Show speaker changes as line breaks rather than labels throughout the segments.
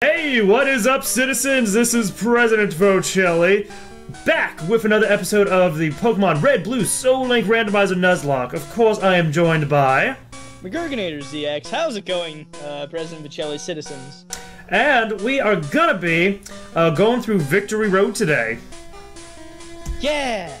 Hey, what is up, citizens? This is President Vochelli, back with another episode of the Pokemon Red Blue Soul Link Randomizer Nuzlocke. Of course, I am joined by.
McGurganator ZX, how's it going, uh, President Vochelli citizens?
And we are gonna be uh, going through Victory Road today.
Yeah!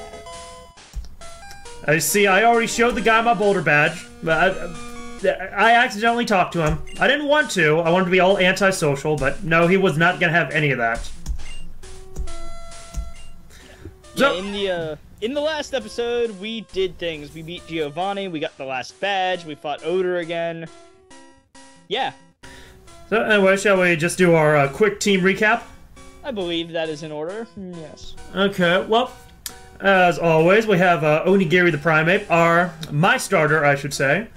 I see, I already showed the guy my Boulder badge, but I, I accidentally talked to him. I didn't want to, I wanted to be all antisocial, but no, he was not gonna have any of that.
Yeah, in the uh, in the last episode, we did things. We beat Giovanni, we got the last badge, we fought Odor again. Yeah,
So, anyway, shall we just do our uh, quick team recap?
I believe that is in order. Mm, Yes.
Okay, well, as always, we have uh, Onigiri the Primate, our my starter, I should say.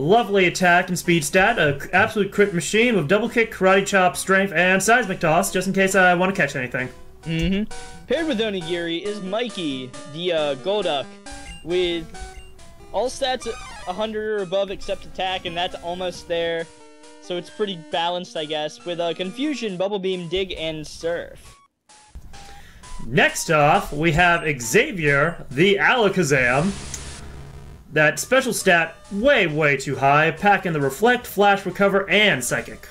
Lovely attack and speed stat, a absolute crit machine with double kick, karate chop, strength, and seismic toss, just in case I want to catch anything.
Mm-hmm. Paired with Onigiri is Mikey, the uh, Golduck, with all stats 100 or above except attack, and that's almost there. So it's pretty balanced, I guess, with uh, Confusion, Bubble Beam, Dig, and Surf.
Next off, we have Xavier the Alakazam. That special stat, way, way too high, packing the Reflect, Flash, Recover, and Psychic.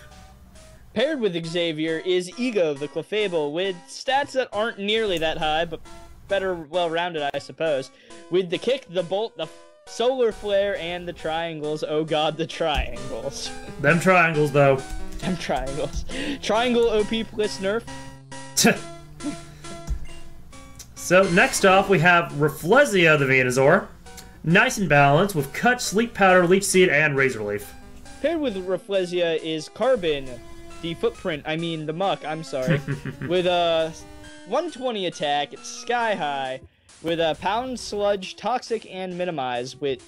Paired with Xavier is Ego, the Clefable, with stats that aren't nearly that high, but better well-rounded, I suppose. With the kick, the bolt, the solar flare, and the triangles. Oh god, the triangles.
Them triangles, though.
Them triangles. Triangle OP plus nerf.
so next off we have Rafflesia the Venusaur. Nice and balanced with Cut, Sleep Powder, Leech Seed, and Razor Leaf.
Paired with Rafflesia is Carbon, the footprint, I mean the Muk, I'm sorry. with a 120 attack, it's sky high, with a pound, sludge, toxic, and minimize, with,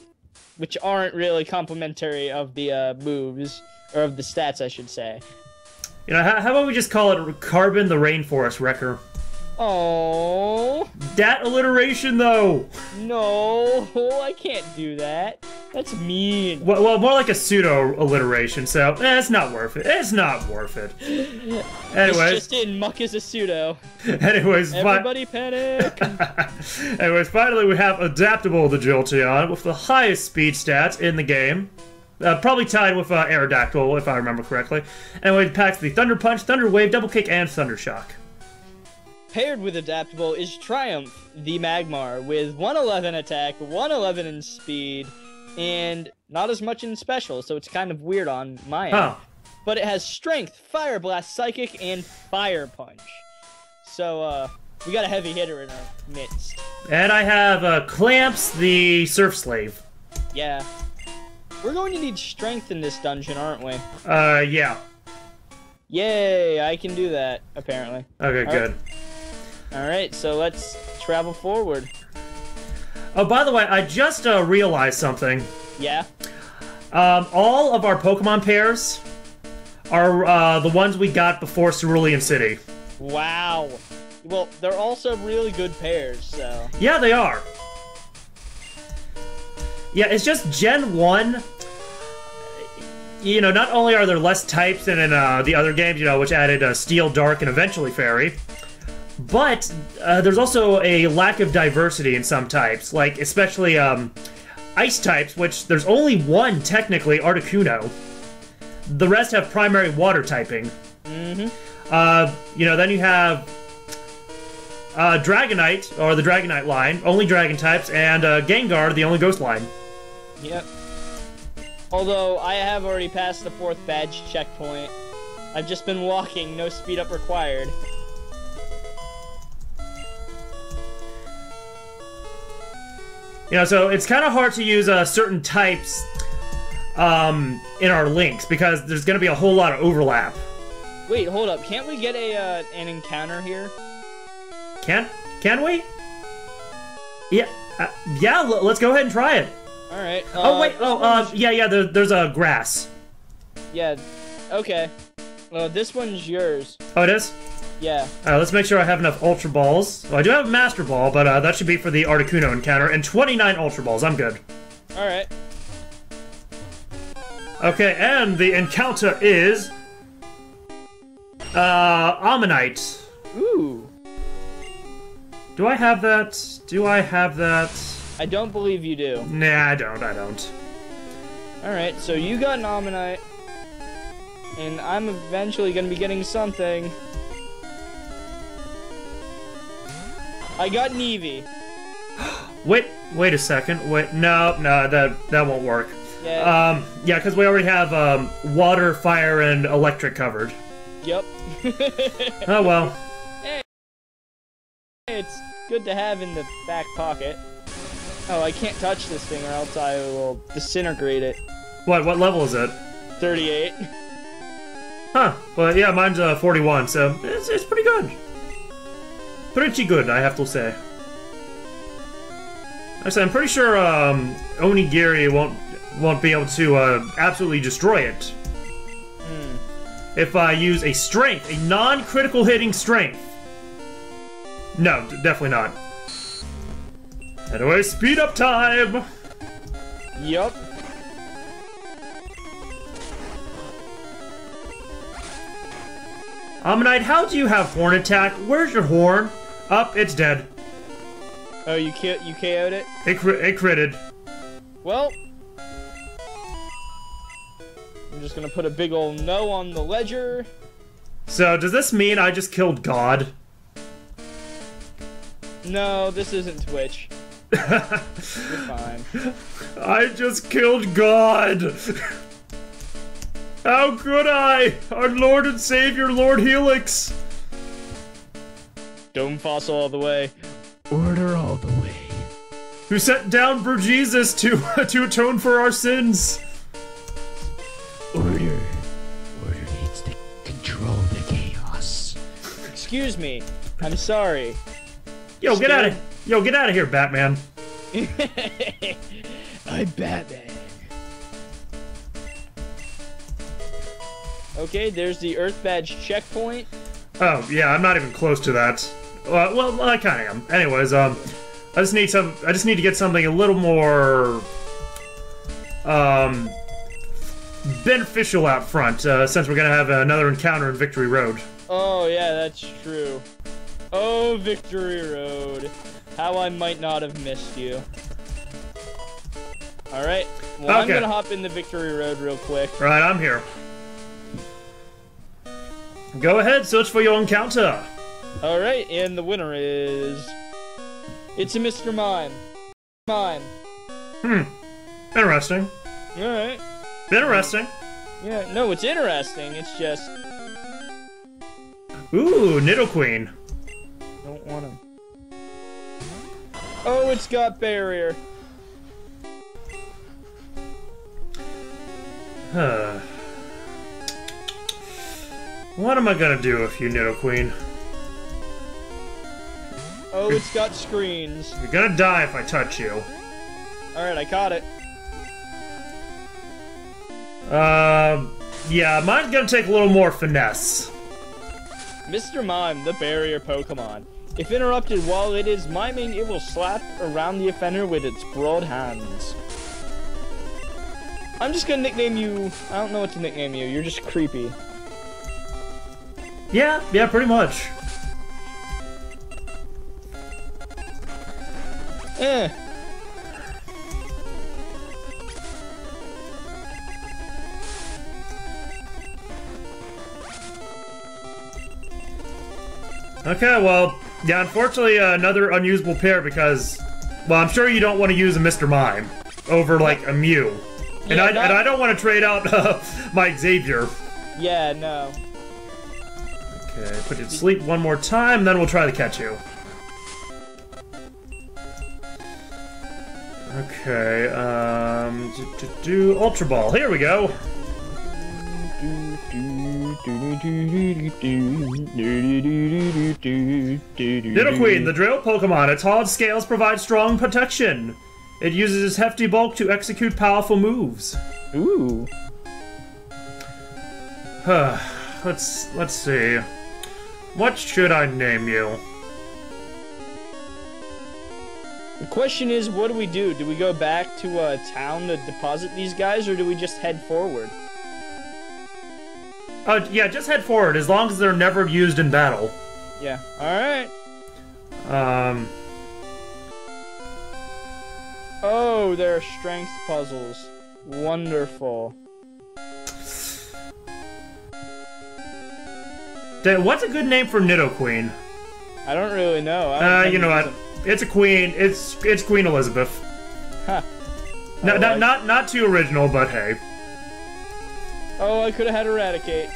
which aren't really complementary of the uh, moves, or of the stats, I should say.
You know, how, how about we just call it Carbon the Rainforest Wrecker?
Oh
Dat alliteration, though!
no, I can't do that. That's mean.
Well, well more like a pseudo alliteration, so eh, it's not worth it. It's not worth it.
It's
Anyways,
just in muck is a pseudo.
anyways,
Everybody panic.
anyways, finally we have Adaptable the Jolteon with the highest speed stats in the game. Uh, probably tied with uh, Aerodactyl, if I remember correctly. Anyway, it packs the Thunder Punch, Thunder Wave, Double Kick, and Thunder Shock.
Paired with Adaptable is Triumph, the Magmar, with 111 attack, 111 in speed, and not as much in special, so it's kind of weird on my end.
Huh.
But it has Strength, Fire Blast, Psychic, and Fire Punch. So, uh, we got a heavy hitter in our midst.
And I have uh, Clamps the Surf Slave.
Yeah. We're going to need Strength in this dungeon, aren't we?
Uh, yeah.
Yay, I can do that, apparently.
Okay, good.
Alright, so let's travel forward.
Oh, by the way, I just uh, realized something.
Yeah?
Um, all of our Pokemon pairs are uh, the ones we got before Cerulean City.
Wow. Well, they're also really good pairs, so.
Yeah, they are. Yeah, it's just Gen 1. You know, not only are there less types than in uh, the other games, you know, which added uh, Steel, Dark, and eventually Fairy, but uh, there's also a lack of diversity in some types, like especially um, Ice types, which there's only one technically, Articuno. The rest have primary water typing.
Mm-hmm.
Uh, you know, then you have uh, Dragonite, or the Dragonite line, only dragon types, and uh, Gengar, the only ghost line.
Yep. Although, I have already passed the fourth badge checkpoint. I've just been walking, no speed up required.
You know, so it's kind of hard to use uh, certain types um, in our links because there's going to be a whole lot of overlap.
Wait, hold up. Can't we get a uh, an encounter here?
Can can we? Yeah, uh, yeah. let's go ahead and try it.
Alright.
oh
uh,
wait, oh uh, yeah, yeah. There, there's a grass.
Yeah, okay. Uh, this one's yours.
Oh, it is.
Yeah.
Uh, let's make sure I have enough Ultra Balls. Well, I do have a Master Ball, but uh, that should be for the Articuno encounter. And 29 Ultra Balls. I'm good.
Alright.
Okay, and the encounter is Uh, Omanyte.
Ooh.
Do I have that? Do I have that?
I don't believe you do.
Nah, I don't. I don't.
Alright, so you got an Omanyte. And I'm eventually gonna be getting something. I got an Eevee.
Wait, wait a second. Wait, no, no, that that won't work.
Yeah.
Um, yeah, because we already have um, water, fire, and electric covered.
yep.
Oh well.
it's good to have in the back pocket. Oh, I can't touch this thing or else I will disintegrate it.
What what level is it?
38.
Huh. Well, yeah, mine's uh, 41, so it's, it's pretty good. Pretty good, I have to say. I said, I'm pretty sure um, Onigiri won't won't be able to uh, absolutely destroy it. If I use a strength, a non-critical hitting strength. No, definitely not. Anyway, speed up time!
Yup.
Omanyte, how do you have horn attack? Where's your horn? Up, it's dead.
Oh, you ki- you KO'd it?
It, cri- it critted.
Well, I'm just gonna put a big old no on the ledger.
So, does this mean I just killed God?
No, this isn't Twitch. You're fine.
I just killed God! How could I? Our Lord and Savior, Lord Helix!
Dome fossil all the way.
Order all the way.
Who sent down for Jesus to, to atone for our sins!
Order. Order needs to control the chaos.
Excuse me. I'm sorry.
Yo, get out of Yo, get out of here, Batman.
I'm Batman.
Okay, there's the Earth Badge checkpoint.
Oh, yeah, I'm not even close to that. Well, well I kinda am. Anyways, um, I just need some, I just need to get something a little more, um, beneficial out front, uh, since we're gonna have another encounter in Victory Road.
Oh, yeah, that's true. Oh, Victory Road. How I might not have missed you. Alright, well, I'm gonna hop in the Victory Road real quick.
Right, I'm here. Go ahead, search for your encounter.
Alright, and the winner is. It's a Mr. Mime. Mime. Hmm.
Interesting.
Alright.
Interesting.
Yeah, no, it's interesting. It's just.
Ooh, Nidoqueen.
Don't want him. Oh, it's got barrier.
Huh. What am I gonna do if you, Nidoqueen?
Oh, it's got screens.
You're gonna die if I touch you.
Alright, I caught it.
Um, yeah, mine's gonna take a little more finesse.
Mr. Mime, the barrier Pokemon. If interrupted while it is miming, it will slap around the offender with its broad hands. I'm just gonna nickname you. I don't know what to nickname you. You're just creepy.
Yeah, yeah, pretty much.
Eh.
Okay, well, yeah, unfortunately, uh, another unusable pair because, well, I'm sure you don't want to use a Mr. Mime over, like, a Mew. And,
Yeah,
I, and I don't want to trade out uh, my Xavier.
Yeah, no.
Okay, put you to sleep one more time, then we'll try to catch you. Okay, um, do, do, do, Ultra Ball. Here we go. Nidoqueen, the drill Pokemon. Its hard scales provide strong protection. It uses its hefty bulk to execute powerful moves.
Ooh.
let's let's see. What should I name you?
The question is, what do we do? Do we go back to uh, town to deposit these guys, or do we just head forward?
Oh, yeah, just head forward, as long as they're never used in battle.
Yeah. Alright.
Um,
Oh, there are strength puzzles. Wonderful.
what's a good name for Nidoqueen?
I don't really know. I
Uh, you know what? It's a queen. It's it's Queen Elizabeth.
Huh.
No,
Oh,
not
I-
not not too original, but hey.
Oh, I could have had Eradicate.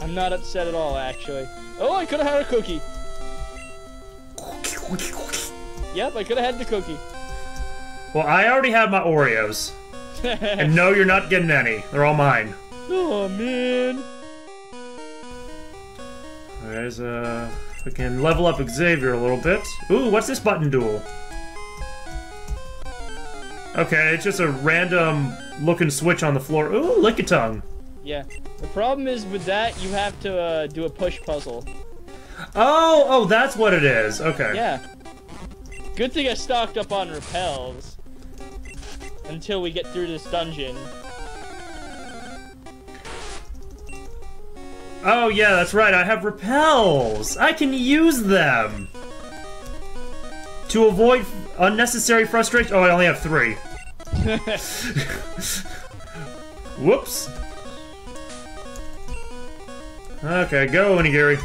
I'm not upset at all, actually. Oh, I could have had a cookie. Yep, I could have had the cookie.
Well, I already have my Oreos, and no, you're not getting any. They're all mine.
oh, man.
There's uh, we can level up Xavier a little bit. Ooh, what's this button duel? Okay, it's just a random looking switch on the floor. Ooh, Lickitung.
Yeah. The problem is with that, you have to uh, do a push puzzle.
Oh, oh, that's what it is. Okay.
Yeah. Good thing I stocked up on repels. Until we get through this dungeon.
Oh, yeah, that's right. I have repels. I can use them to avoid unnecessary frustration. Oh, I only have three. Whoops. Okay, go, Onigiri.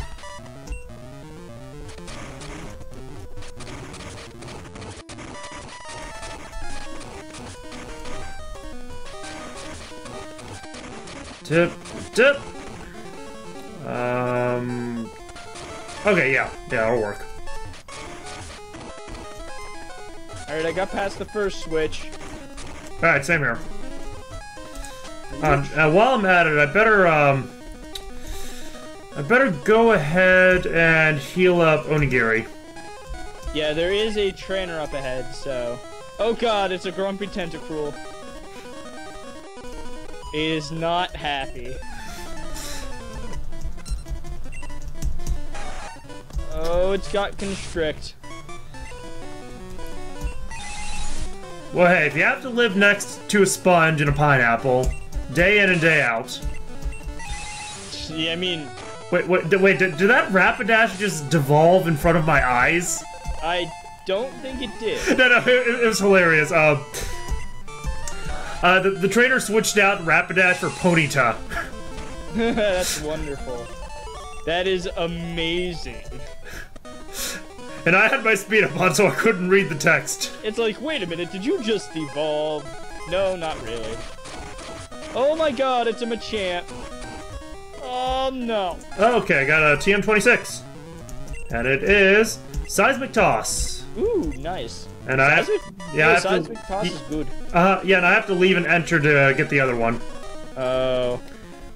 Tip, tip. Um. Okay, yeah, yeah, it'll work.
Alright, I got past the first switch.
All right, same here. Um, uh, while I'm at it, I better um, I better go ahead and heal up Onigiri.
Yeah, there is a trainer up ahead, so. Oh god, it's a grumpy tentacruel. It is not happy. It's got constrict.
Well, hey, if you have to live next to a sponge and a pineapple, day in and day out.
Yeah, I mean,
Wait, wait, wait, did, did that Rapidash just devolve in front of my eyes?
I don't think it did.
No, no, it, it was hilarious. Um, uh, the, the trainer switched out Rapidash for Ponyta.
That's wonderful. That is amazing.
And I had my speed up on, so I couldn't read the text.
It's like, wait a minute, did you just evolve? No, not really. Oh my god, it's a Machamp. Oh no.
Okay, I got a TM26. And it is Seismic Toss.
Ooh, nice.
And I have,
Seismic,
yeah, I have
seismic
to,
toss is good.
uh, yeah, and I have to leave and enter to uh, get the other one,
Oh.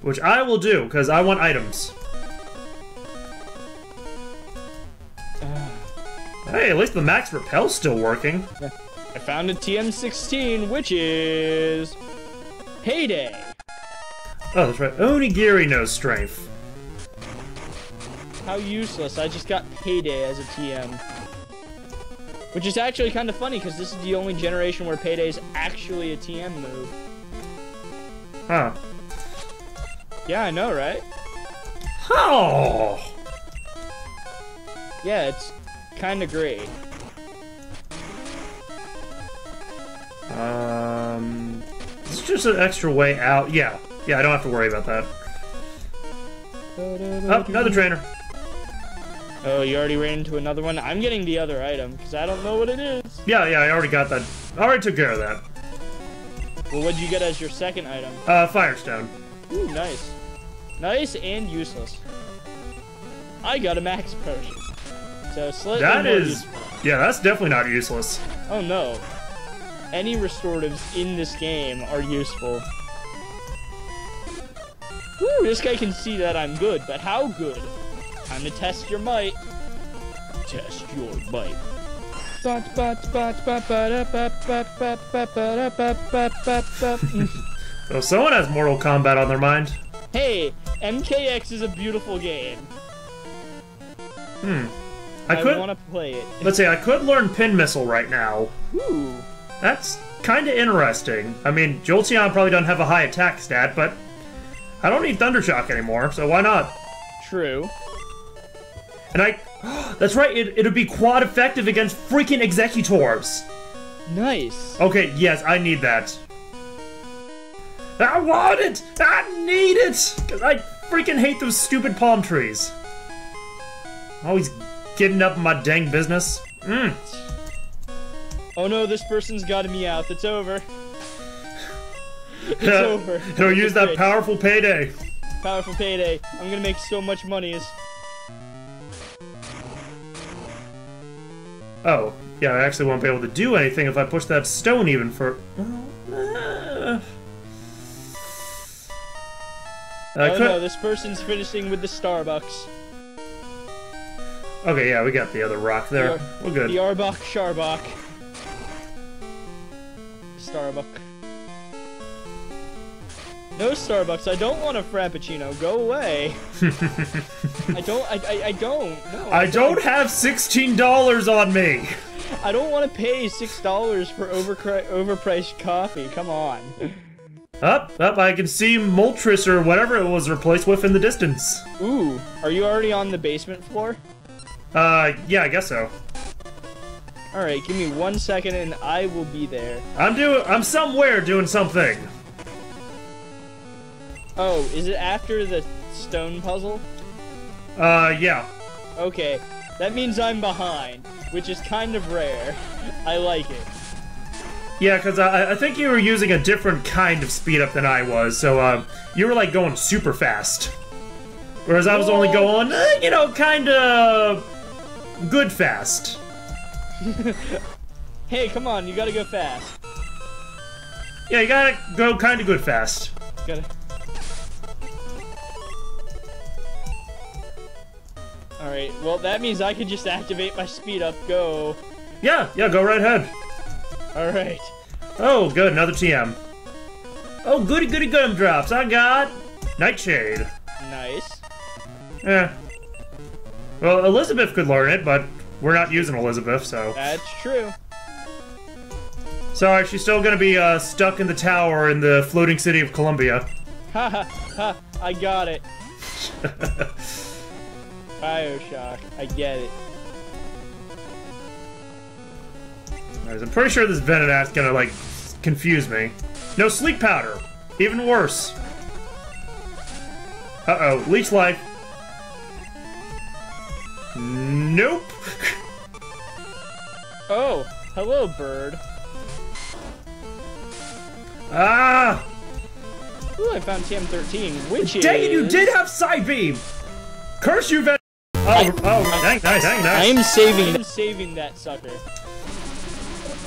which I will do because I want items. Hey, at least the max repel's still working.
I found a TM16, which is Payday.
Oh, that's right. Onigiri knows strength.
How useless. I just got Payday as a TM. Which is actually kind of funny because this is the only generation where Payday is actually a TM move.
Huh.
Yeah, I know, right?
Oh.
Yeah, it's kind of great.
Um, it's just an extra way out. Yeah, yeah, I don't have to worry about that. Oh, another trainer.
Oh, you already ran into another one? I'm getting the other item because I don't know what it is.
Yeah, yeah, I already got that. I already took care of that.
Well, what'd you get as your second item?
Uh, Firestone.
Ooh, nice. Nice and useless. I got a max potion. So slightly
That
more
is,
useful.
yeah, that's definitely not useless.
Oh no. Any restoratives in this game are useful. Woo, this guy can see that I'm good, but how good? Time to test your might. Test your might.
So someone has Mortal Kombat on their mind.
hey, MKX is a beautiful game.
Hmm. I
I,
could,
want to play it.
let's see, I could learn Pin Missile right now.
Ooh.
That's kind of interesting. I mean, Jolteon probably doesn't have a high attack stat, but I don't need Thundershock anymore, so why not?
True.
And I. That's right, it, it'd be quad effective against freaking Exeggutors.
Nice.
Okay, yes, I need that. I want it! I need it! Because I freaking hate those stupid palm trees. Always getting up in my dang business. Mm.
Oh no, this person's got me out. It's over. It's over.
He'll use that powerful payday.
Powerful payday. I'm gonna make so much money.
Oh, yeah, I actually won't be able to do anything if I push that stone even for. Uh, I
oh
could-
no, this person's finishing with the Starbucks.
Okay, yeah, we got the other rock there.
The-
We're good.
The Arbok Sharbok. Starbuck. No Starbucks. I don't want a Frappuccino. Go away. I don't. I, I, I don't. No.
I don't have $16 on me!
I don't want to pay six dollars for overcri- overpriced coffee. Come on.
Up, up, I can see Moltres or whatever it was replaced with in the distance.
Ooh, are you already on the basement floor?
Uh, yeah, I guess so.
All right, give me one second and I will be there.
I'm doing, I'm somewhere doing something.
Oh, is it after the stone puzzle?
Uh, yeah.
Okay, that means I'm behind, which is kind of rare. I like it.
Yeah, because I, I think you were using a different kind of speed up than I was, so, uh, you were, like, going super fast. Whereas I was only going, uh, you know, kinda good fast.
Hey, come on, you gotta go fast.
Yeah, you gotta go kinda good fast.
Gotta. Alright, well, that means I can just activate my speed up. Go.
Yeah, yeah, go right ahead.
Alright.
Oh, good, another TM. Oh, goody goody gum drops. I got Nightshade.
Nice.
Yeah. Well, Elizabeth could learn it, but we're not using Elizabeth, so.
That's true.
Sorry, she's still gonna be uh, stuck in the tower in the floating city of Columbia.
Ha ha ha, I got it. Bioshock, I get it.
I'm pretty sure this Venonat's gonna, like, confuse me. No sleep powder! Even worse. Uh-oh, leech life. Nope.
Oh, hello, bird.
ah!
Ooh, I found TM13, which is...
Dang it, you did have Psybeam! Curse you, Ven- Oh, oh, dang, nice, dang,
I'm saving, I'm saving that sucker.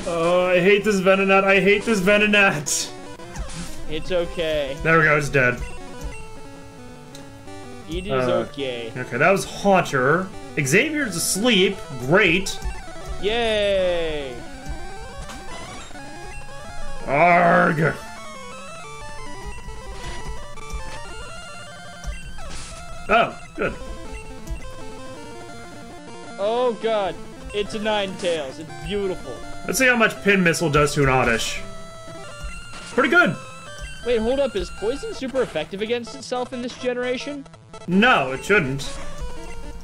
Oh, I hate this Venonat, I hate this Venonat.
It's okay.
There we go, it's dead.
It is
Uh,
okay.
Okay, that was Haunter. Xavier's asleep, great.
Yay!
Arg! Oh, good.
Oh god, it's a Ninetales. It's beautiful.
Let's see how much Pin Missile does to an Oddish. Pretty good.
Wait, hold up. Is poison super effective against itself in this generation?
No, it shouldn't.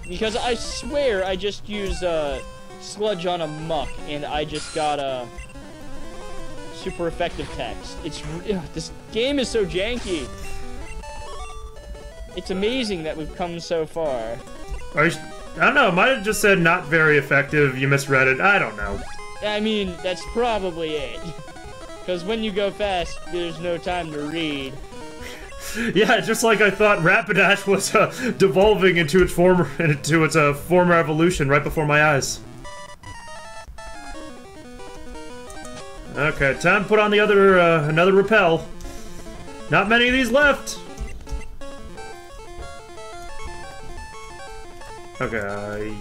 Because I swear I just used uh, sludge on a Muk and I just got a super effective text. It's ugh, this game is so janky. It's amazing that we've come so far.
Are you, I don't know, it might have just said not very effective, you misread it, I don't know.
I mean, that's probably it. Because when you go fast, there's no time to read.
Yeah, just like I thought Rapidash was uh, devolving into its former into its uh, former evolution right before my eyes. Okay, time to put on the other uh, another repel. Not many of these left. Okay.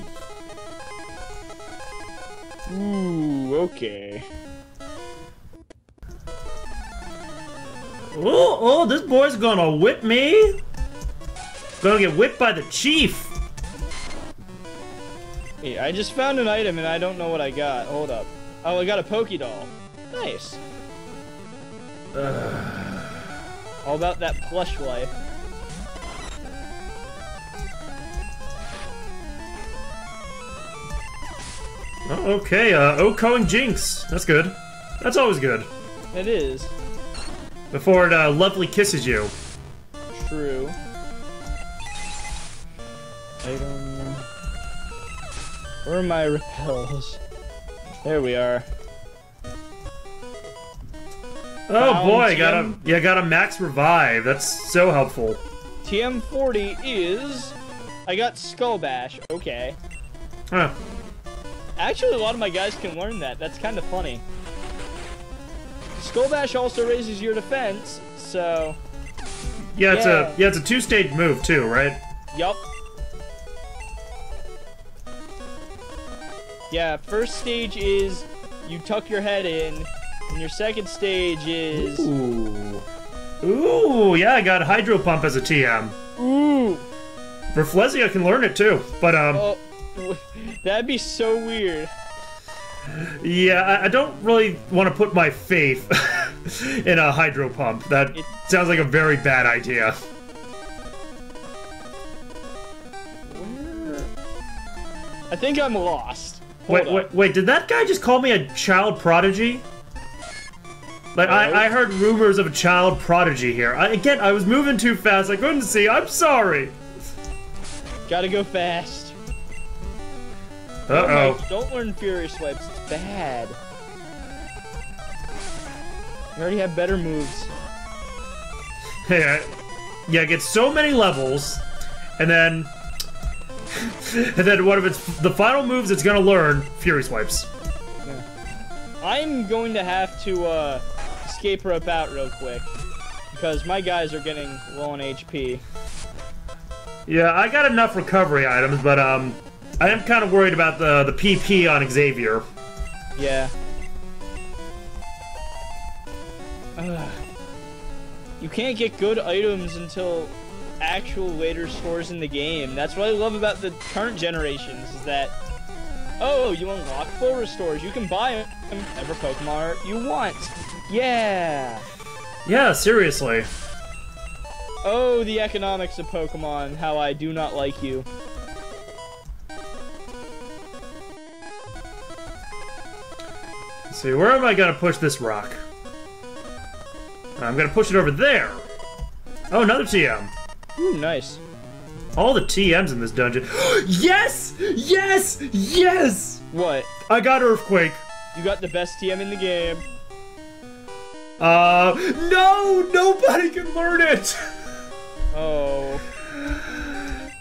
Ooh, okay.
Oh, oh, this boy's gonna whip me. Gonna get whipped by the chief.
Hey, I just found an item and I don't know what I got. Hold up. Oh, I got a Poké doll. Nice. Uh. All about that plush life.
Oh, okay, uh, Oko and Jynx. That's good. That's always good.
It is.
Before it uh, lovely kisses you.
True. Item. Where are my repels? There we are.
Oh
Found
boy, got a
TM.
yeah, got a max revive. That's so helpful.
TM40 is. I got Skull Bash. Okay.
Huh.
Actually, a lot of my guys can learn that. That's kind of funny. Skull Bash also raises your defense, so.
Yeah, it's
Yeah.
a yeah, it's a two-stage move too, right?
Yup. Yeah, first stage is you tuck your head in, and your second stage is.
Ooh. Ooh, yeah, I got Hydro Pump as a TM.
Ooh!
Rafflesia can learn it too, but um,
Oh, that'd be so weird.
Yeah, I, don't really want to put my faith in a Hydro Pump. That
It-
sounds like a very bad idea.
I think I'm lost. Hold
Wait, wait, wait! Did that guy just call me a child prodigy? Like
No.
I, I heard rumors of a child prodigy here. I, again, I was moving too fast. I couldn't see. I'm sorry.
Gotta go fast.
Uh oh.
Don't learn Fury Swipes. It's bad. You already have better moves.
Yeah, yeah. Get so many levels, and then, and then one of its the final moves it's gonna learn Fury Swipes.
I'm going to have to uh, escape rope out real quick because my guys are getting low on HP.
Yeah, I got enough recovery items, but um, I am kind of worried about the the PP on Xavier.
Yeah. Ugh. You can't get good items until actual later scores in the game. That's what I love about the current generations is that oh, you unlock full restores. You can buy them ever Pokemon you want. Yeah.
Yeah, seriously.
Oh, the economics of Pokemon. How I do not like you.
See, where am I gonna push this rock? I'm gonna push it over there. Oh, another TM.
Ooh, nice.
All the TMs in this dungeon. yes! Yes! Yes!
What?
I got Earthquake.
You got the best TM in the game.
Uh, no! Nobody can learn it!
Oh.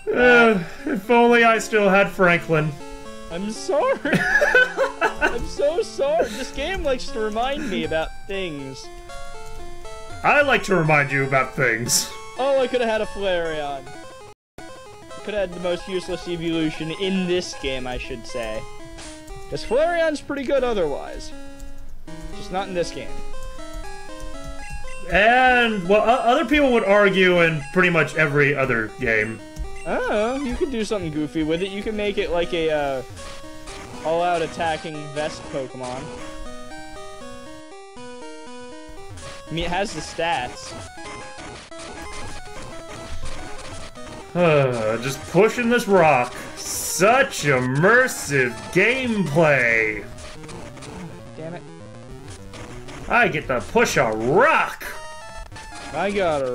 Uh, if only I still had Franklin.
I'm sorry. I'm so sorry. This game likes to remind me about things.
I like to remind you about things.
Oh, I could have had a Flareon. Could have had the most useless evolution in this game, I should say. Because Flareon's pretty good otherwise. Just not in this game.
And, well, other people would argue in pretty much every other game.
Oh, you could do something goofy with it. You can make it like a uh, all-out attacking vest Pokemon. I mean, it has the stats.
Just pushing this rock. Such immersive gameplay.
Damn it.
I get to push a rock.
I got a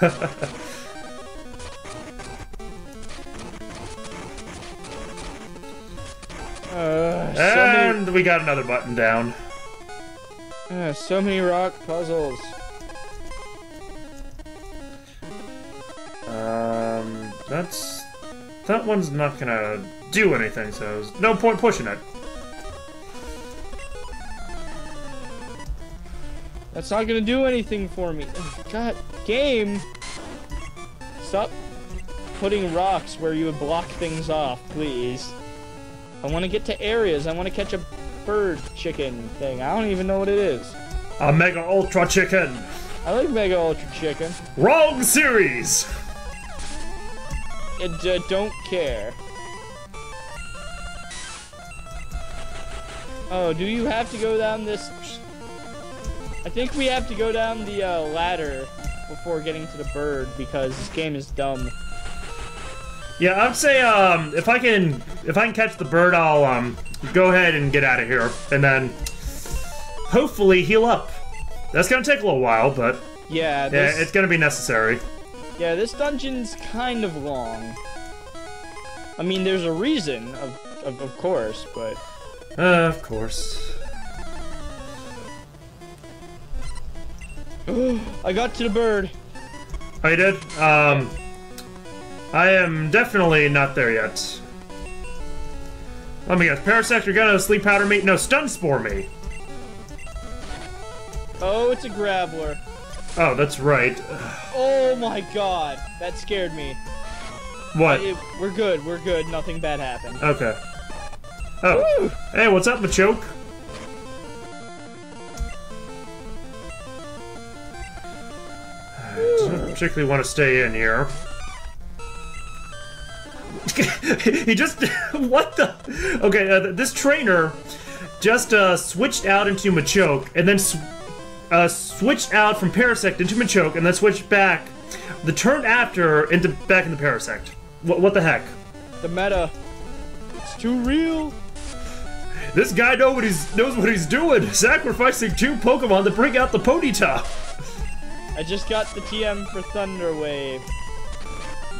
rock. Uh, so, many,
And we got another button down.
uh, so many rock puzzles.
Um, that's that one's not gonna do anything, so no point pushing it.
That's not gonna do anything for me. God, game! Stop putting rocks where you would block things off, please. I want to get to areas. I want to catch a bird chicken thing. I don't even know what it is.
A Mega Ultra Chicken.
I like Mega Ultra Chicken.
Wrong series.
I d- don't care. Oh, do you have to go down this? I think we have to go down the uh, ladder before getting to the bird because this game is dumb.
Yeah, I'd say um, if I can if I can catch the bird, I'll um, go ahead and get out of here, and then hopefully heal up. That's gonna take a little while, but
Yeah,
yeah, it's gonna be necessary.
yeah, this dungeon's kind of long. I mean, there's a reason, of, of, of course, but
Uh, of course.
I got to the bird.
Oh, you did? Um, I am definitely not there yet. Let me guess. Parasect, you're gonna sleep powder me? No, stun spore me.
Oh, it's a graveler.
Oh, that's right.
Oh my god, that scared me.
What?
It- we're good, we're good. Nothing bad happened.
Okay. Oh. Hey, what's up, Machoke? Don't particularly want to stay in here. he just what the okay uh, this trainer just uh, switched out into Machoke and then sw- uh, switched out from Parasect into Machoke and then switched back the turn after into back into Parasect what, what the heck
The meta. It's too real.
This guy know what he's knows what he's doing, sacrificing two Pokemon to bring out the Ponyta.
I just got the TM for Thunder Wave.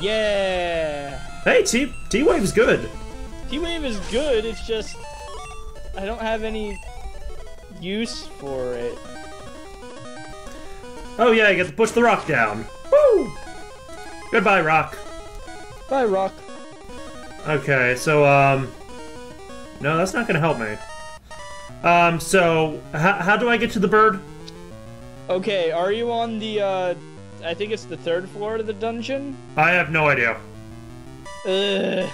Yeah.
Hey, T T Wave's good.
T-Wave is good, it's just I don't have any use for it.
Oh yeah, you get to push the rock down. Woo! Goodbye, rock.
Bye, Rock.
Okay, so um, no, that's not gonna help me. Um, so how how do I get to the bird?
Okay, are you on the uh I think it's the third floor of the dungeon?
I have no idea.
Ugh.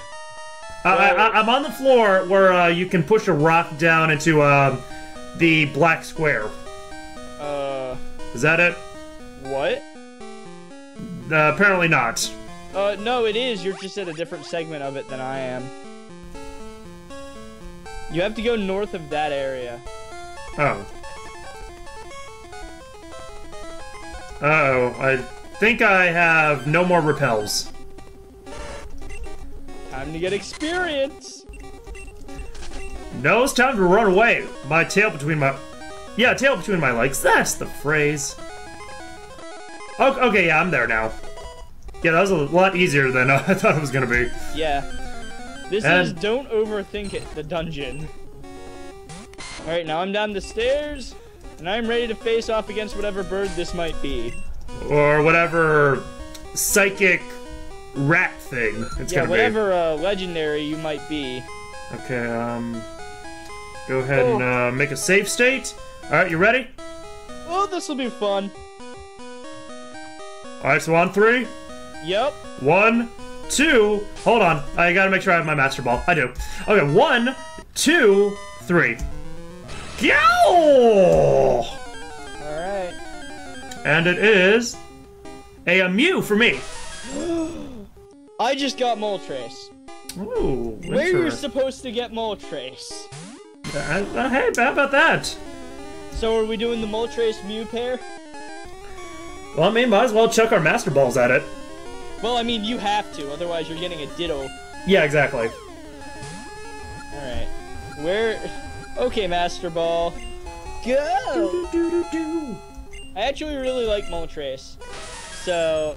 I, I, I'm on the floor where uh, you can push a rock down into um, the black square.
Uh
Is that it?
what?
Uh, apparently not.
Uh no, it is. You're just at a different segment of it than I am. You have to go north of that area.
Oh. Uh-oh, I think I have no more repels.
Time to get experience.
No, it's time to run away. My tail between my... Yeah, tail between my legs. That's the phrase. Okay, okay yeah, I'm there now. Yeah, that was a lot easier than I thought it was gonna be.
Yeah. This
And-
is don't overthink it, the dungeon. Alright, now I'm down the stairs, and I'm ready to face off against whatever bird this might be.
Or whatever psychic rat thing it's
yeah, whatever uh, legendary you might be.
Okay, um... Go ahead and
Oh.
uh, make a save state. Alright, you ready?
Oh, this will be fun.
Alright, so on three.
Yep.
One, two. Hold on. I gotta make sure I have my Master Ball. I do. Okay, one, two, three. Yow!
Alright.
And it is a, a Mew for me.
I just got Moltres.
Ooh,
Where you're supposed to get Moltres.
Uh, uh, hey, how about that?
So are we doing the Moltres Mew pair?
Well, I mean, might as well chuck our Master Balls at it.
Well, I mean, you have to, otherwise you're getting a Ditto.
Yeah, exactly.
Alright. Where... Okay, Master Ball. Go!
Do-do-do-do.
I actually really like Moltres. So,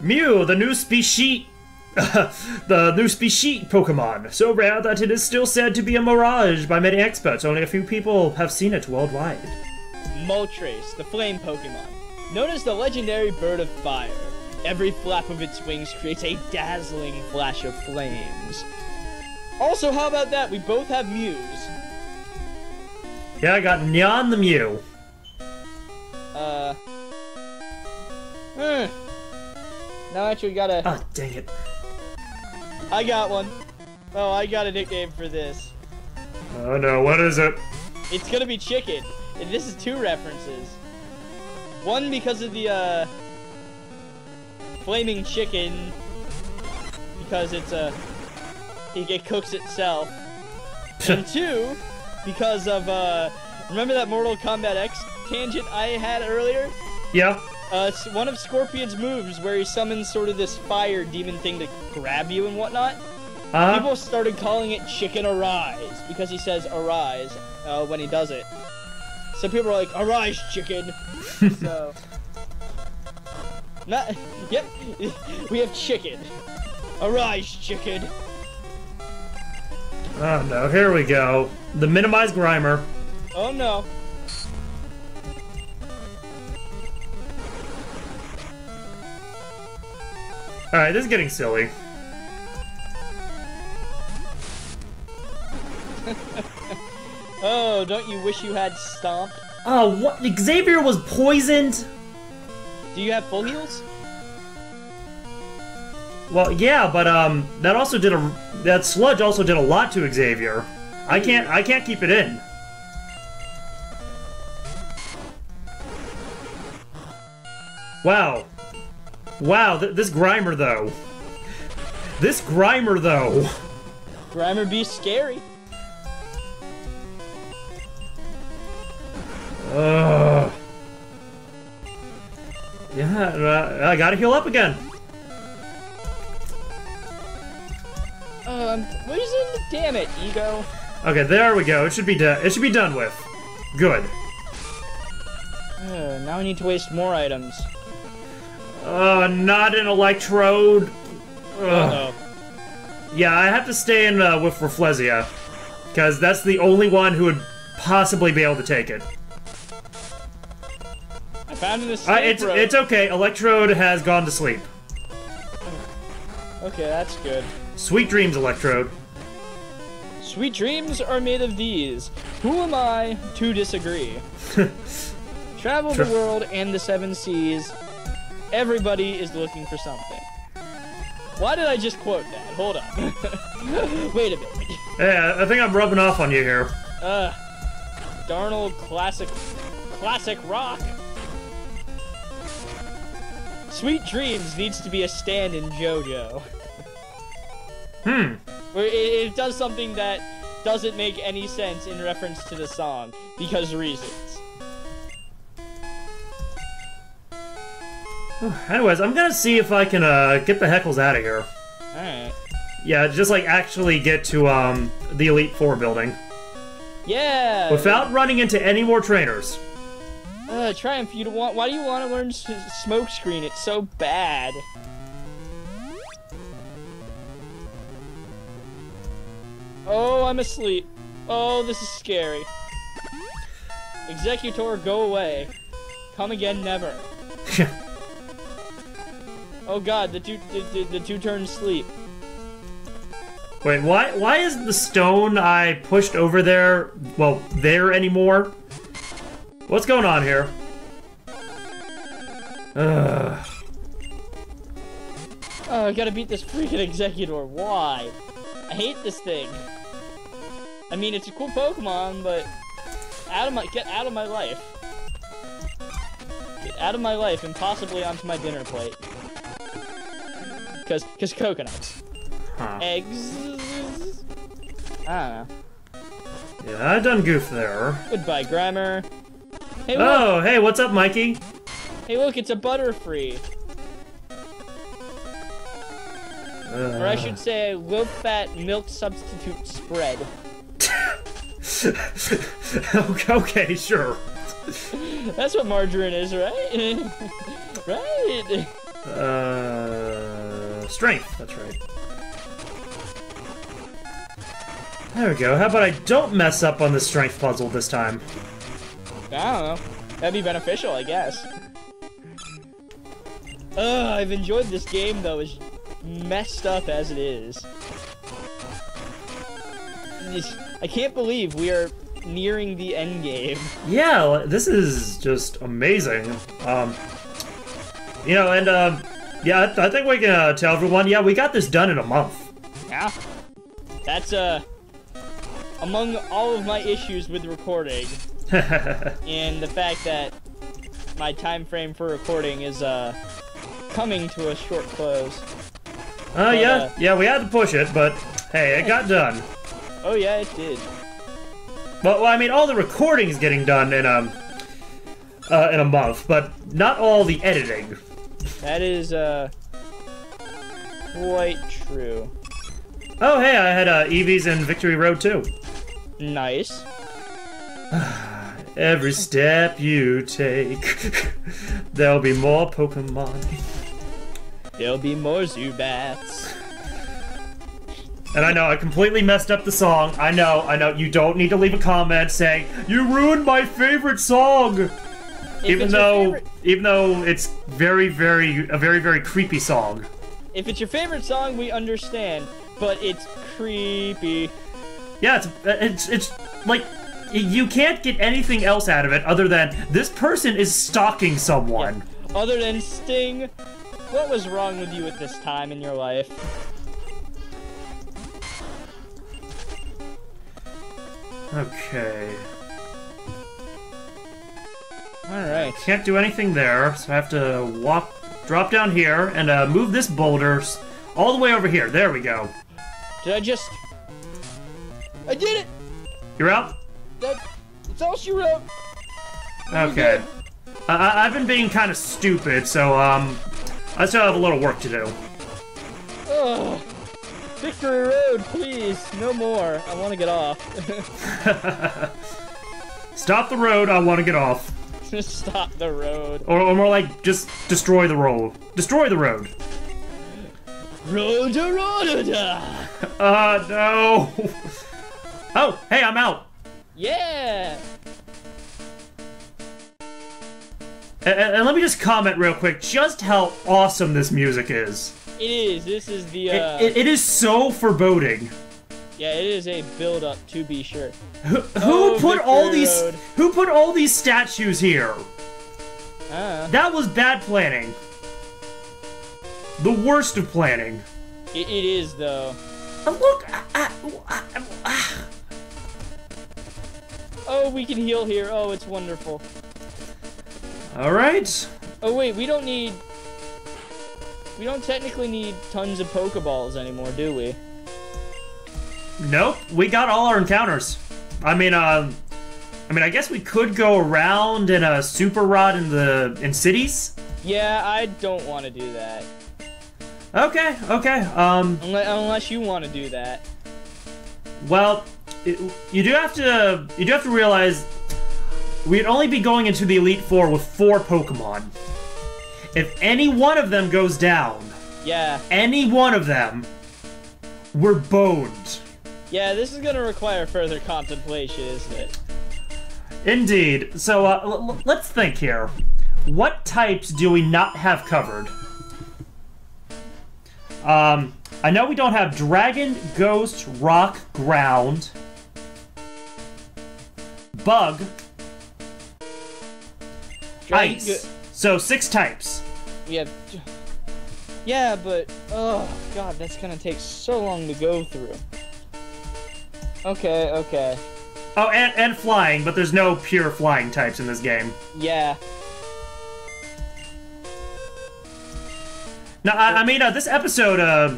Mew, the new species. the new species Pokemon, so rare that it is still said to be a mirage by many experts. Only a few people have seen it worldwide.
Moltres, the flame Pokemon. Known as the legendary bird of fire. Every flap of its wings creates a dazzling flash of flames. Also, how about that? We both have Mews.
Yeah, I got Nyan the Mew.
Uh. Hmm. Now I actually gotta.
Oh, dang it.
I got one. Oh, I got a nickname for this.
Oh no, what is it?
It's gonna be chicken. And this is two references. One because of the uh flaming chicken because it's a it, it cooks itself. and two because of uh remember that Mortal Kombat X tangent I had earlier?
Yeah.
Uh, one of Scorpion's moves where he summons sort of this fire demon thing to grab you and whatnot.
Uh,
People started calling it Chicken Arise because he says arise uh, when he does it. So people are like, Arise, chicken! so. Not. Yep, we have chicken. Arise, chicken!
oh no, here we go. The minimized Grimer.
Oh no.
Alright, this is getting silly.
Oh, don't you wish you had Stomp?
Oh, what? Xavier was poisoned?
Do you have full heals?
Well, yeah, but um, that also did a that sludge also did a lot to Xavier. I can't I can't keep it in. Wow, wow, th this Grimer though. This Grimer though.
Grimer be scary.
Ugh. Yeah, uh, I gotta heal up again.
Um, losing. Damn it, ego.
Okay, there we go. It should be done. It should be done with. Good.
Uh, now I need to waste more items.
Uh, not an electrode. Ugh.
Uh-oh.
Yeah, I have to stay in uh, with Rafflesia, because that's the only one who would possibly be able to take it.
I found an
Uh, it's it's okay. Electrode has gone to sleep.
Okay, that's good.
Sweet dreams, Electrode.
Sweet dreams are made of these. Who am I to disagree? Travel the world and the seven seas. Everybody is looking for something. Why did I just quote that? Hold on. Wait a minute.
Yeah, I think I'm rubbing off on you here.
Uh, Darnold classic, classic rock. Sweet Dreams needs to be a stand in JoJo.
Hmm.
Where it, it does something that doesn't make any sense in reference to the song because reasons.
Anyways, I'm gonna see if I can uh, get the heckles out of here.
Alright.
Yeah, just like actually get to um the Elite Four building
Yeah!
without running into any more trainers.
Uh, Triumph, you want. Why do you want to learn s- smoke? It's so bad. Oh, I'm asleep. Oh, this is scary. Exeggutor, go away. Come again, never. Oh God, the two the, the, the two turn sleep.
Wait, why why is the stone I pushed over there well there anymore? What's going on here? Ugh.
Oh, I gotta beat this freaking Exeggutor. Why? I hate this thing. I mean, it's a cool Pokemon, but out of my get out of my life. Get out of my life and possibly onto my dinner plate. Cause, cause coconuts,
Huh.
eggs. I don't know.
Yeah, I done goofed there.
Goodbye, grammar. Hey, look!
Oh, hey, what's up, Mikey?
Hey, look! It's a Butterfree, or I
Uh,
should say, a low-fat milk substitute spread.
okay, okay, sure.
That's what margarine is, right? right.
Uh, strength. That's right. There we go. How about I don't mess up on the strength puzzle this time?
I don't know. That'd be beneficial, I guess. Ugh, I've enjoyed this game though, as messed up as it is. It's- I can't believe we are nearing the end game.
Yeah, this is just amazing. Um, you know, and um, yeah, I, th- I think we can uh, tell everyone. Yeah, we got this done in a month.
Yeah. That's uh among all of my issues with recording and the fact that my time frame for recording is uh coming to a short close.
Oh yeah,
uh,
yeah, we had to push it, but hey, it got done.
Oh yeah, it did.
Well, well, I mean, all the recording's getting done in um, uh, in a month, but not all the editing.
That is uh quite true.
Oh, hey, I had uh, Eevees in Victory Road too.
Nice.
Every step you take, there'll be more Pokemon.
There'll be more Zubats.
And I know I completely messed up the song. I know, I know. You don't need to leave a comment saying you ruined my favorite song. Even though,
favorite-
even though it's very, very a very, very creepy song.
if it's your favorite song, we understand, but it's creepy.
Yeah, it's it's it's like you can't get anything else out of it other than this person is stalking someone.
Other than Sting, what was wrong with you at this time in your life?
Okay.
Alright.
Can't do anything there, so I have to walk, drop down here, and uh, move this boulder all the way over here. There we go.
Did I just. I did it!
You're out?
That, that's all she wrote!
Okay. I, I, I've been being kind of stupid, so, um, I still have a little work to do.
Ugh. Victory Road, please. No more. I want to get off.
Stop the road, I want to get off.
Just stop the road.
Or, or more like, just destroy the road. Destroy the road.
Road to Roda!
Uh, no. Oh, hey, I'm out.
Yeah!
And, and let me just comment real quick just how awesome this music is.
It is. This is the.
It,
Uh,
it, it is so foreboding.
Yeah, it is a build up to be sure.
Who, who
Oh,
put all these
Road.
who put all these statues here?
Ah.
That was bad planning. The worst of planning.
It, it is, though.
Uh, Look, ah, ah, ah.
Oh, we can heal here. Oh, it's wonderful.
all right.
Oh, wait, we don't need. We don't technically need tons of Pokeballs anymore, do we?
Nope, we got all our encounters. I mean, um, I mean, I guess we could go around in a super rod in the in cities.
Yeah, I don't want to do that.
Okay, okay. Um,
Unless, unless you want to do that.
well, it, you do have to you do have to realize we'd only be going into the Elite Four with four Pokemon. If any one of them goes down,
Yeah.
any one of them, we're boned.
Yeah, this is gonna require further contemplation, isn't it?
Indeed. So uh, let's think here. What types do we not have covered? Um, I know we don't have dragon, ghost, rock, ground, bug,
Dragon
ice. So six types.
we have. Yeah, but oh god, that's gonna take so long to go through. Okay, okay.
Oh, and, and flying, but there's no pure flying types in this game.
Yeah.
Now, I, I mean, uh, this episode uh,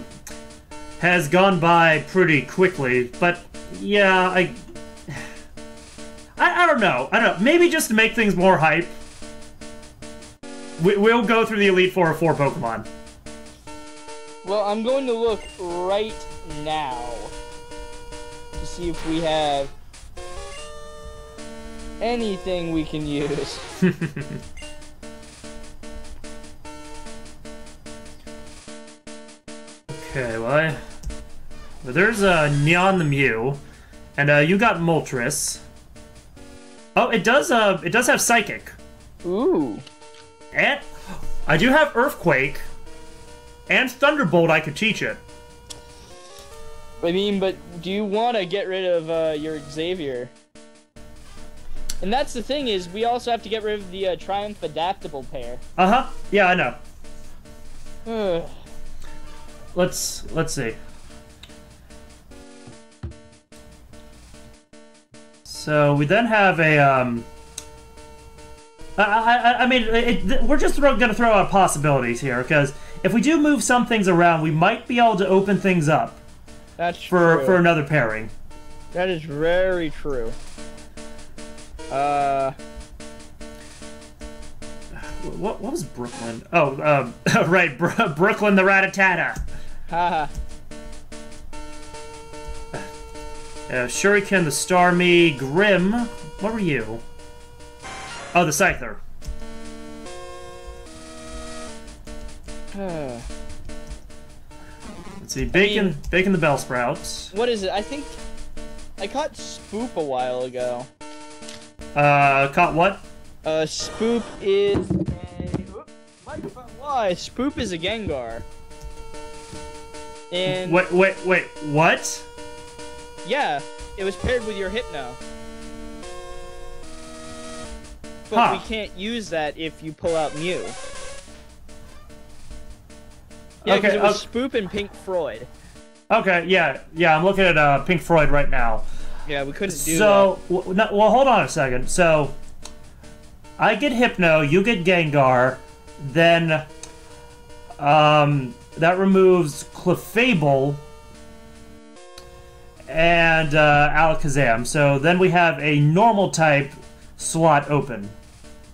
has gone by pretty quickly, but yeah, I, I, I don't know. I don't know. Maybe just to make things more hype, we, we'll go through the Elite Four of four Pokemon.
Well, I'm going to look right now see if we have anything we can use.
Okay, well, I, well there's uh, Neon the Mew, and uh, you got Moltres. Oh, it does. Uh, it does have Psychic,
Ooh.
and I do have Earthquake, and Thunderbolt. I could teach it.
I mean, but do you want to get rid of uh, your Xavier? And that's the thing is, we also have to get rid of the uh, Triumph adaptable pair.
Uh huh. Yeah, I know. Let's let's see. So we then have a um. I I, I mean, it, it, we're just throw, gonna throw out possibilities here because if we do move some things around, we might be able to open things up
That's
for
true.
for another pairing.
That is very true. Uh,
what, what was Brooklyn? Oh, um, right, Br- Brooklyn the Ratatata.
Haha.
Uh, Shuriken the Starmie, Grim. What were you? Oh, the Scyther. Let's see, Bacon,
mean-
Bacon the Bellsprouts.
what is it? I think I caught Spoop a while ago.
Uh, caught what?
Uh, Spoop is a microphone. Why? Spoop is a Gengar. And
Wait, wait, wait, what?
yeah, it was paired with your Hypno. But
Huh.
we can't use that if you pull out Mew. Yeah,
Okay,
it was Spoop and Pink Freud.
Okay, yeah, yeah, I'm looking at uh, Pink Floyd right now.
Yeah, we couldn't do
So, w- no, well, hold on a second. So, I get Hypno, you get Gengar, then um, that removes Clefable and uh, Alakazam. So then we have a normal type slot open,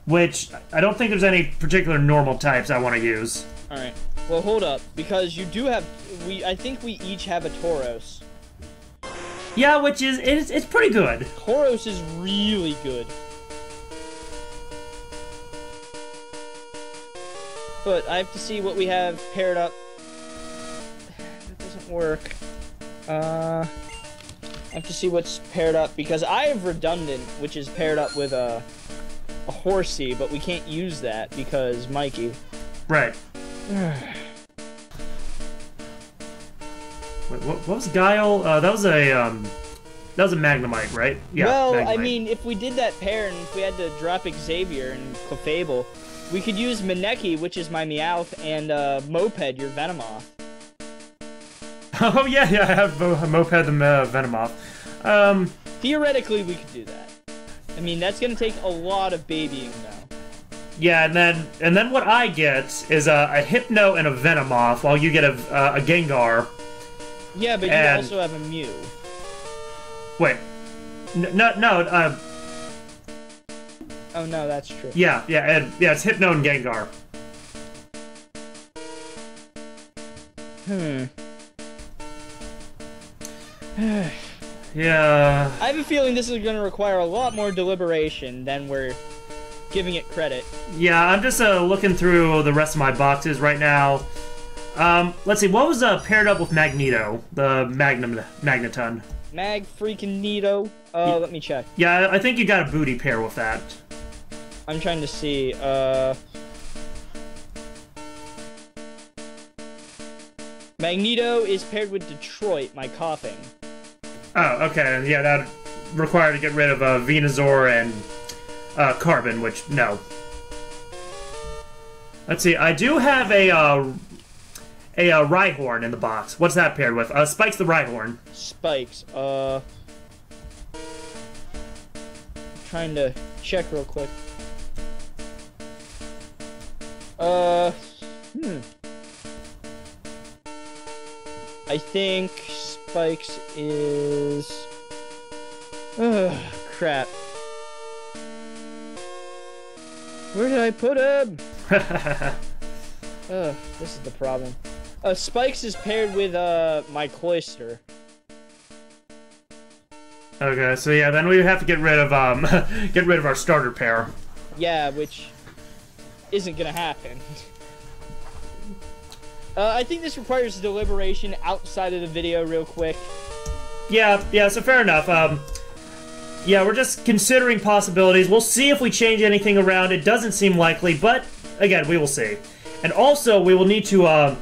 which I don't think there's any particular normal types I want to use.
All right. Well, hold up, because you do have we. I think we each have a Tauros.
Yeah, which is it's, it's pretty good.
Tauros is really good. But I have to see what we have paired up. That doesn't work. Uh, I have to see what's paired up because I have redundant, which is paired up with a a horsey, but we can't use that because Mikey.
Right. Wait, what, what was Guile? Uh, that was a um, that was a Magnemite, right? Yeah.
well, I mean, if we did that pair and if we had to drop Xavier and Clefable, we could use Maneki, which is my Meowth, and uh, Moped, your Venomoth.
Oh yeah, yeah. I have Mo- Moped the uh, Venomoth. Um,
Theoretically, we could do that. I mean, that's gonna take a lot of babying though.
Yeah, and then and then what I get is a, a Hypno and a Venomoth, while you get a a Gengar.
Yeah, but you also have a Mew.
Wait, no, no. Uh,
Oh no, that's true.
yeah, yeah, and yeah. It's Hypno and Gengar.
Hmm.
Yeah.
I have a feeling this is gonna require a lot more deliberation than we're giving it credit.
Yeah, I'm just uh, looking through the rest of my boxes right now. Um, let's see, what was uh, paired up with Magneto, the Magnum Magneton?
Mag freaking Nito. Uh, let me check.
Yeah, I think you got a booty pair with that.
I'm trying to see. Uh. Magneto is paired with Detroit, my Koffing.
Oh, okay, yeah, that required to get rid of uh, Venusaur and uh, Carbon, which no. Let's see, I do have a uh, a uh, Rhyhorn in the box. What's that paired with? Uh, Spike's the Rhyhorn.
Spikes. Uh. Trying to check real quick. Uh. Hmm. I think Spikes is. Ugh, crap. Where did I put him? Ugh, this is the problem. Uh, Spikes is paired with uh my Cloyster.
okay, so yeah, then we have to get rid of um get rid of our starter pair.
Yeah, which isn't gonna happen. Uh, I think this requires deliberation outside of the video, real quick.
Yeah, yeah, so fair enough. Um, yeah, we're just considering possibilities. We'll see if we change anything around. It doesn't seem likely, but again, we will see. And also, we will need to uh,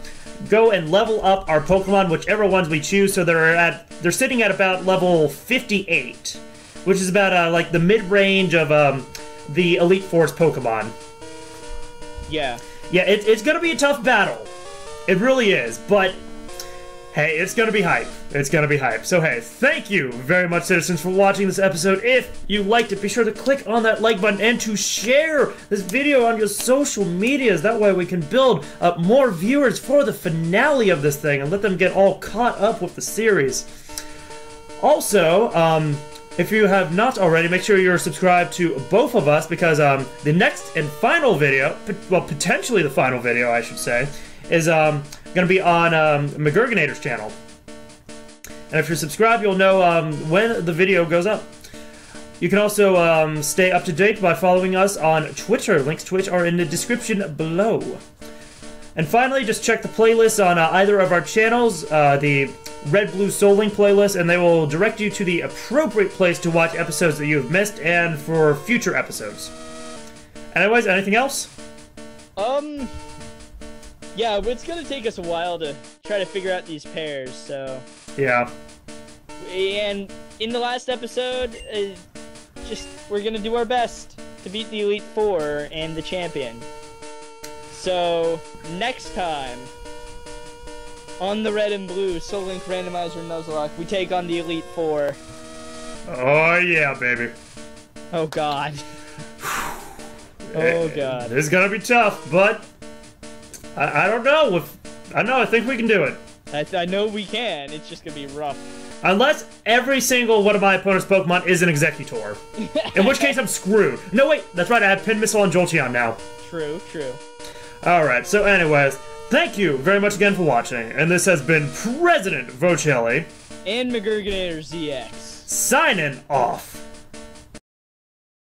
go and level up our Pokemon, whichever ones we choose. So they're at they're sitting at about level 58, which is about uh, like the mid range of um, the Elite Force Pokemon.
Yeah.
Yeah, it, it's gonna be a tough battle. It really is, but hey, it's gonna be hype. It's gonna be hype. So hey, thank you very much, citizens, for watching this episode. If you liked it, be sure to click on that like button and to share this video on your social medias. That way we can build up more viewers for the finale of this thing and let them get all caught up with the series. Also, um, If you have not already, make sure you're subscribed to both of us because um, the next and final video, well, potentially the final video, I should say, is um, going to be on um, channel. And if you're subscribed, you'll know um, when the video goes up. You can also um, stay up to date by following us on Twitter. Links to which are in the description below. And finally, just check the playlist on uh, either of our channels, uh, the Red Blue Soul Link playlist, and they will direct you to the appropriate place to watch episodes that you have missed and for future episodes. Anyways, anything else?
Um. Yeah, but it's gonna take us a while to try to figure out these pairs. So,
Yeah.
and in the last episode, uh, just we're gonna do our best to beat the Elite Four and the champion. So next time on the Red and Blue Soul Link Randomizer Nuzlocke, we take on the Elite Four.
Oh, yeah, baby.
Oh God. oh God.
This is gonna be tough, but I, I don't know. If, I know. I think we can do it.
I, I know we can. It's just gonna be rough.
Unless every single one of my opponent's Pokemon is an Exeggutor. In which case, I'm screwed. No, wait. That's right. I have Pin Missile and Jolteon now.
True. True.
Alright, so anyways, thank you very much again for watching. And this has been President Vochelli
And McGurganator ZX.
signing off.